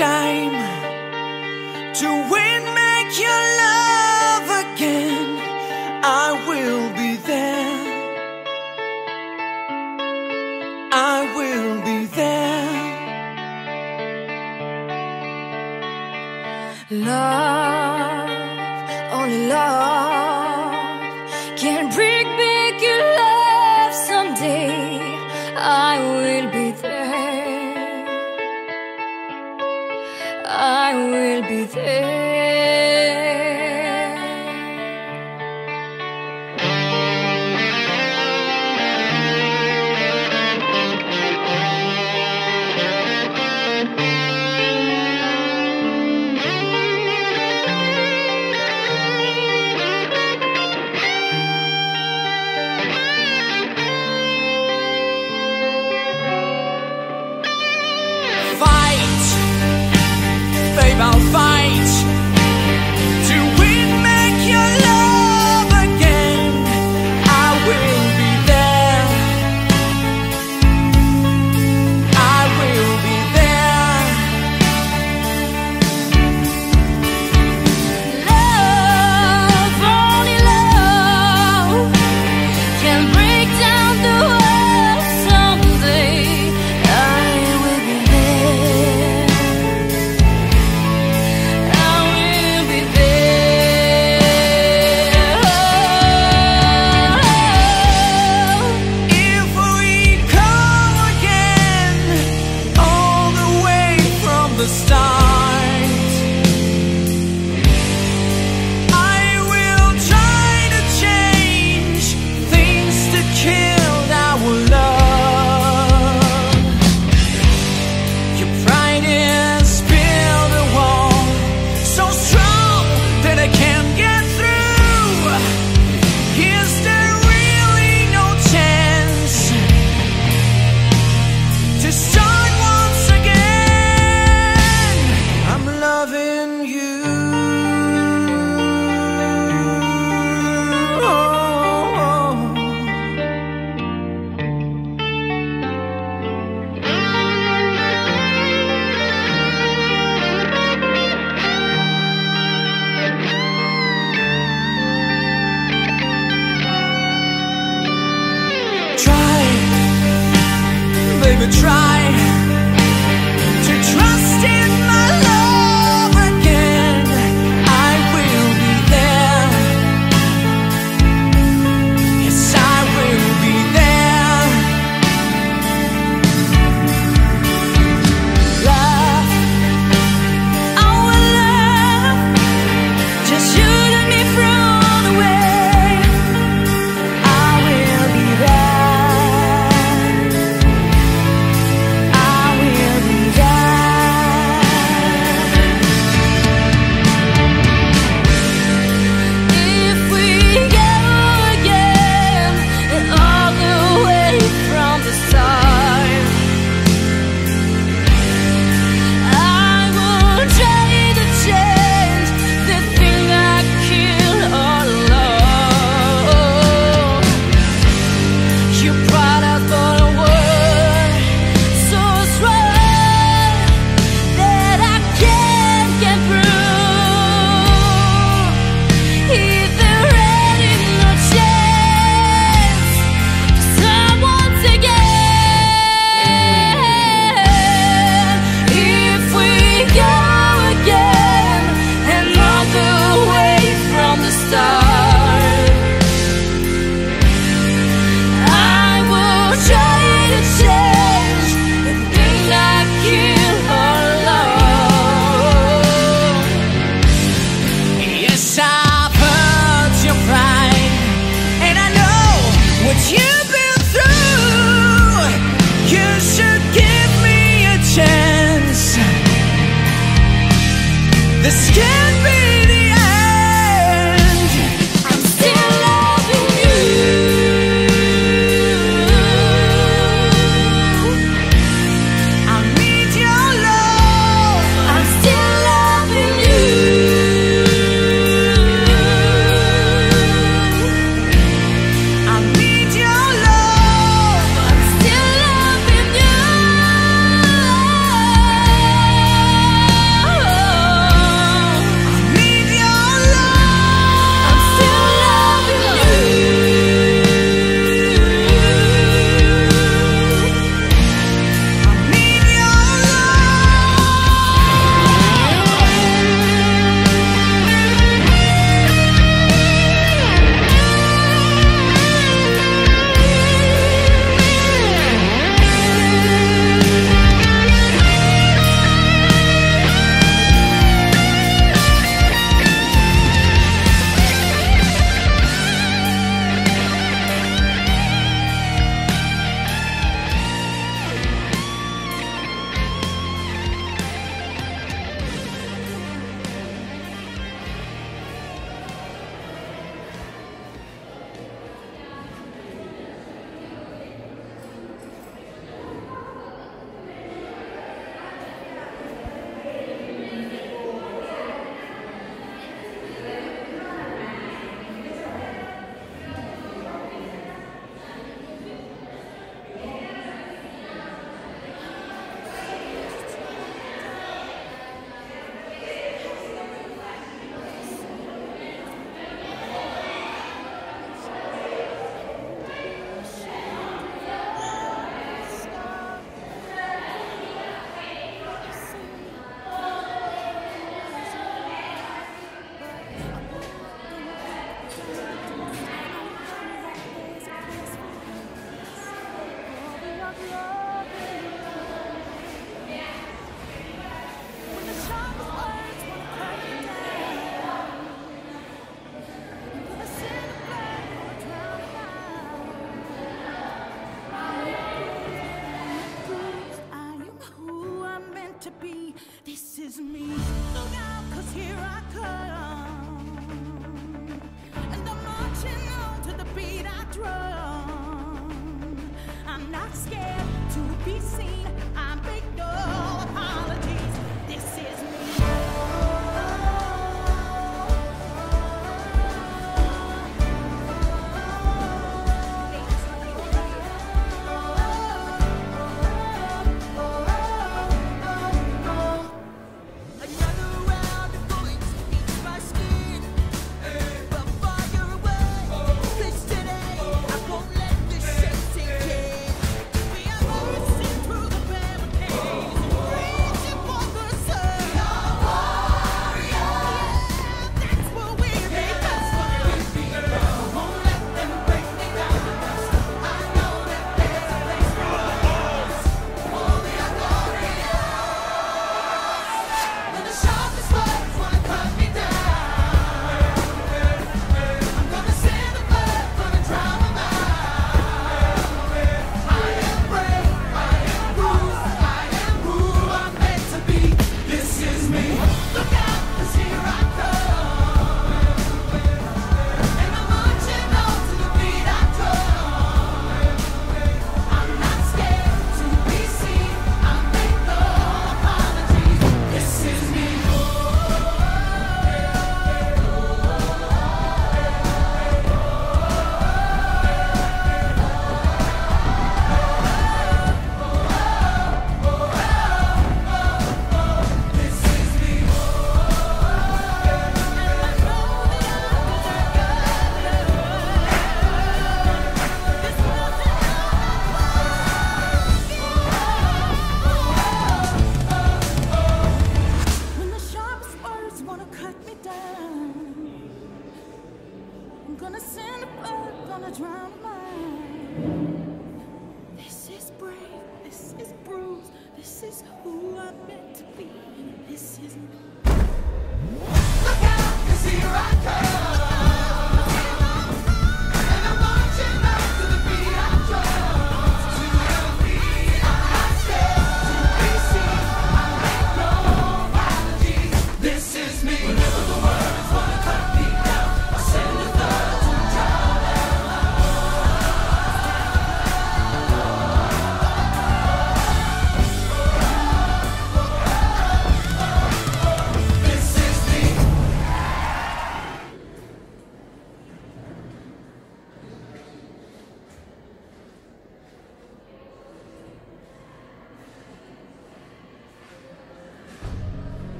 time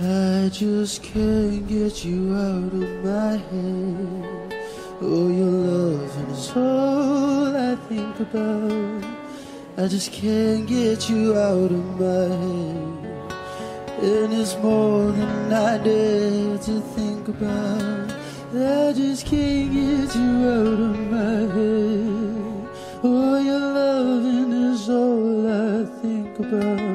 I just can't get you out of my head. Oh, your love is all I think about. I just can't get you out of my head. And it's more than I dare to think about. I just can't get you out of my head. Oh, your loving is all I think about.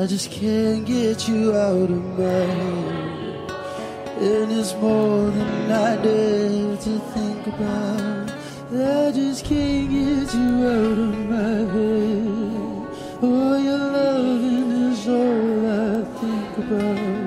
I just can't get you out of my head. And it's more than I dare to think about. I just can't get you out of my head. Oh, your loving is all I think about.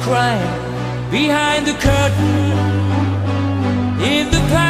crying behind the curtain in the past.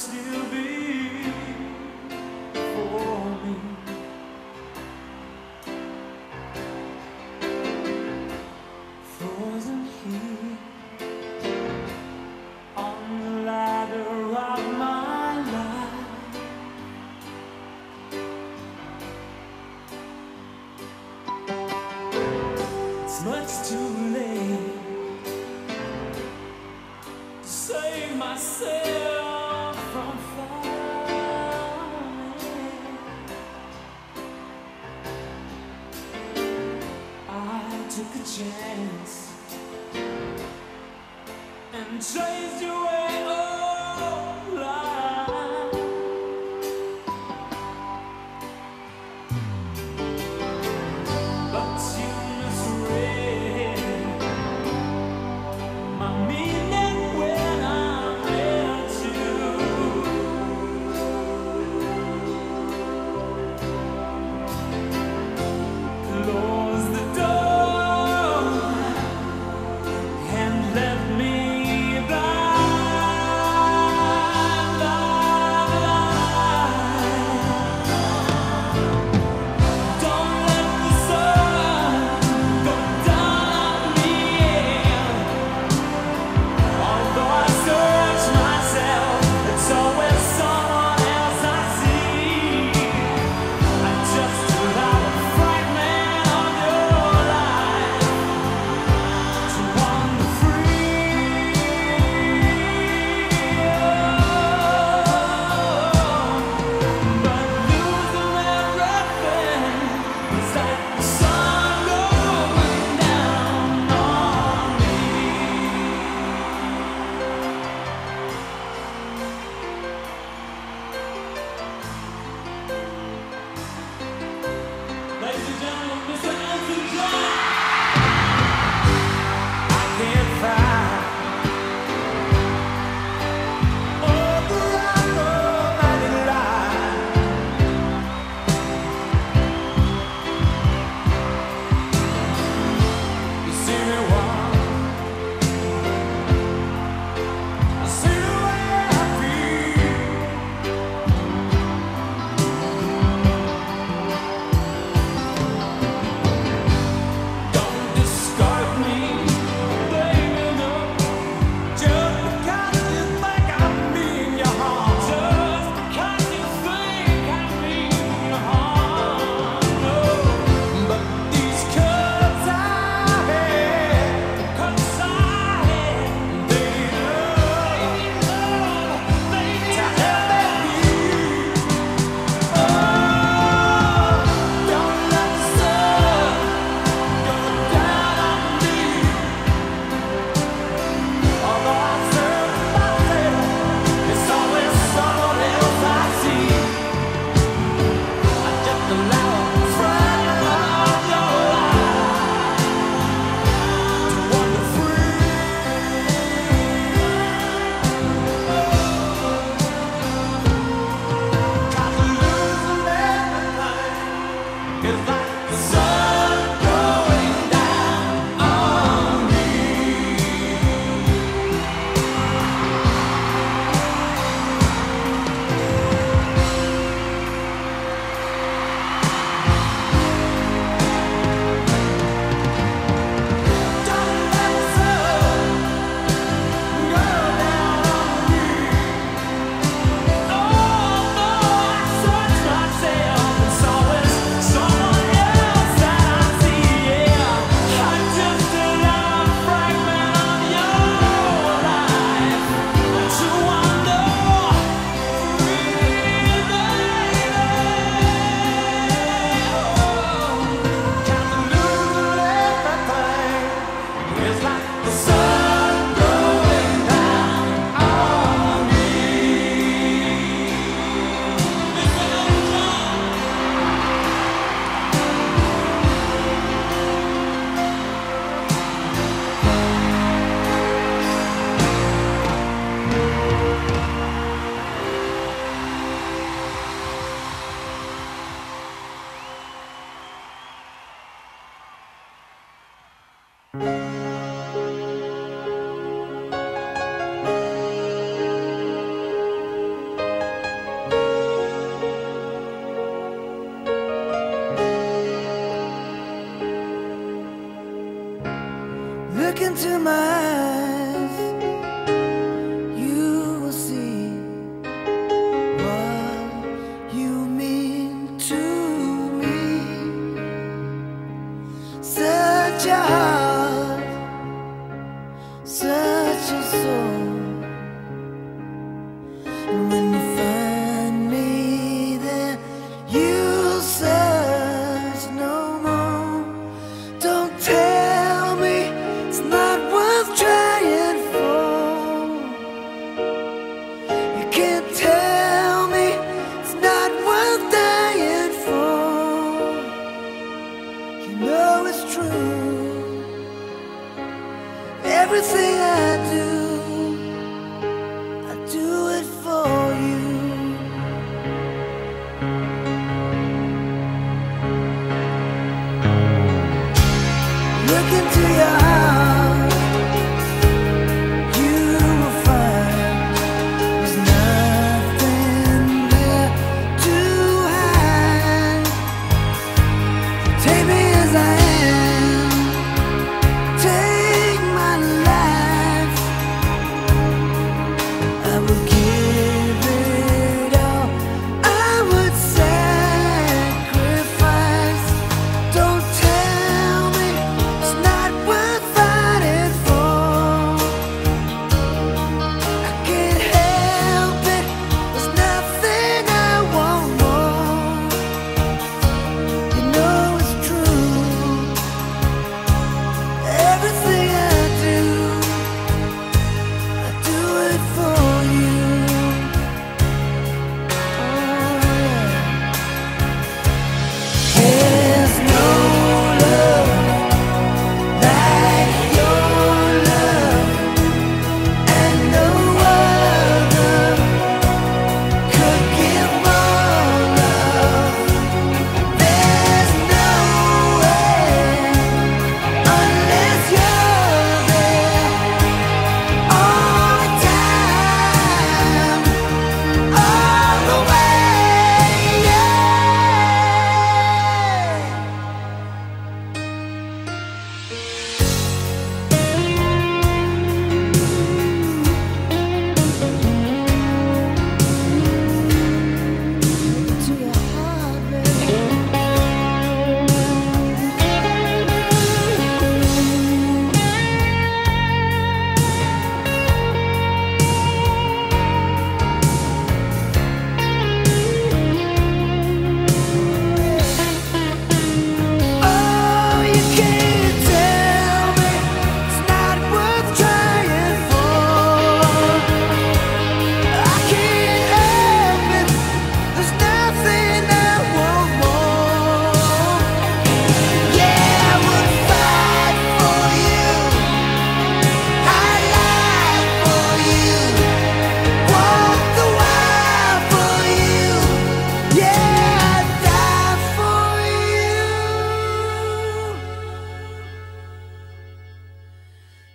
Still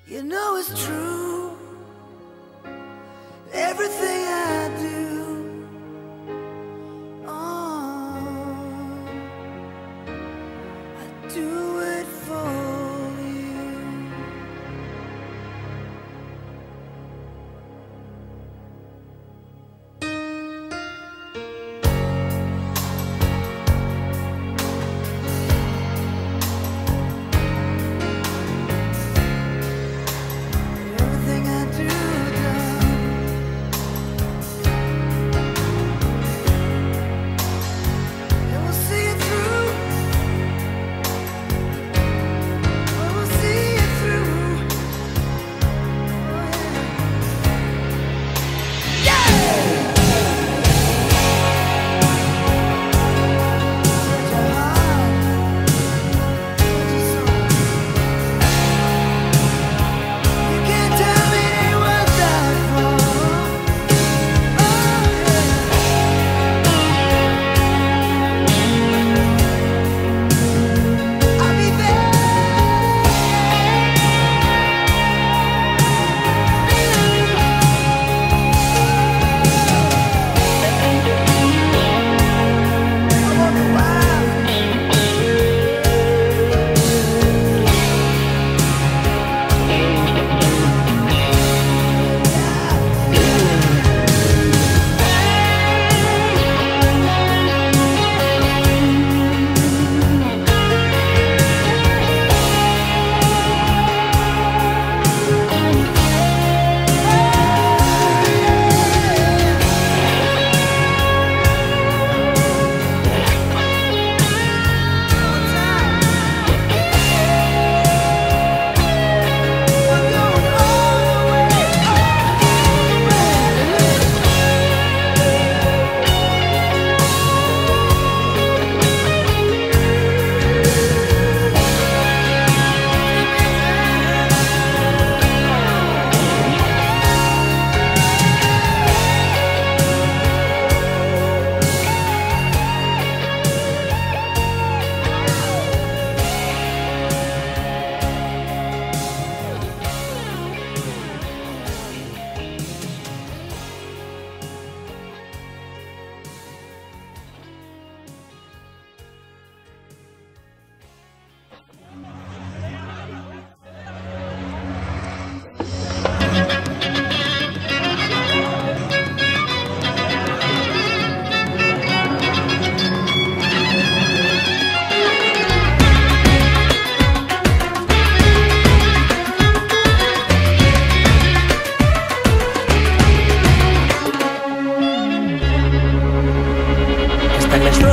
You know it's true. Everything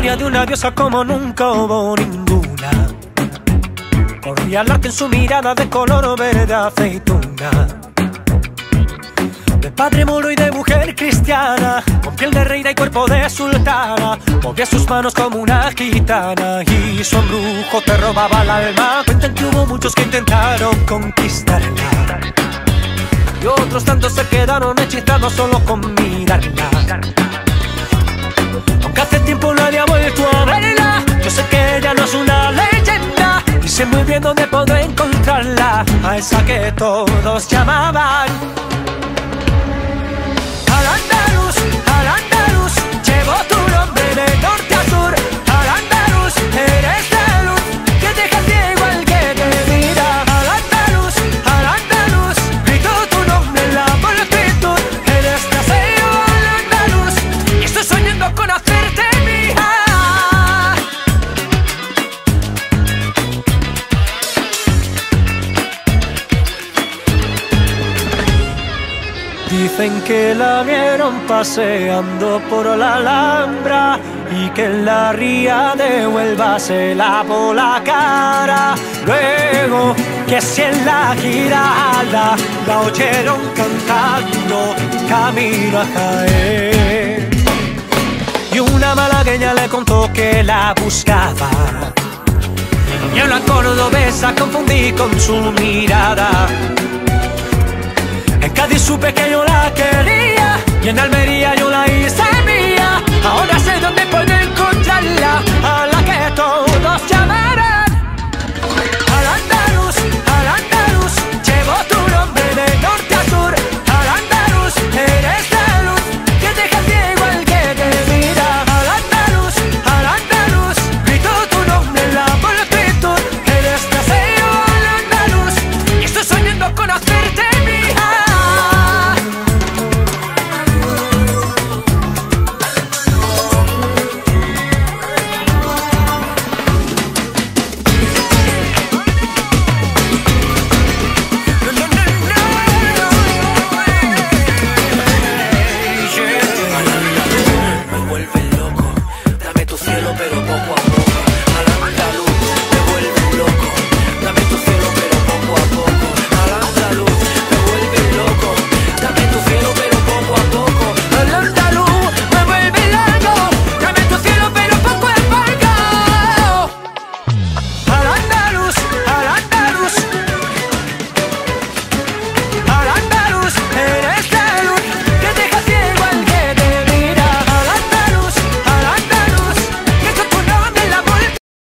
una diosa como nunca hubo ninguna. Corría al arte en su mirada de color verde aceituna. De padre moro y de mujer cristiana, con piel de reina y cuerpo de sultana, movía sus manos como una gitana y su embrujo te robaba el alma. Cuentan que hubo muchos que intentaron conquistarla y otros tantos se quedaron hechizados solo con mirarla. Aunque hace tiempo nadie ha vuelto a verla, yo sé que ella no es una leyenda y muy bien dónde puedo encontrarla, a esa que todos llamaban. Al andaluz, al andaluz, que la vieron paseando por la Alhambra y que en la ría de Huelva se lavó la cara. Luego que si en la giralda la oyeron cantando camino a Jaén. Y una malagueña le contó que la buscaba. Y una cordobesa confundí con su mirada. En Cádiz supe que yo la quería y en Almería yo la hice mía. Ahora sé dónde puedo encontrarla, a la que todos llamarán.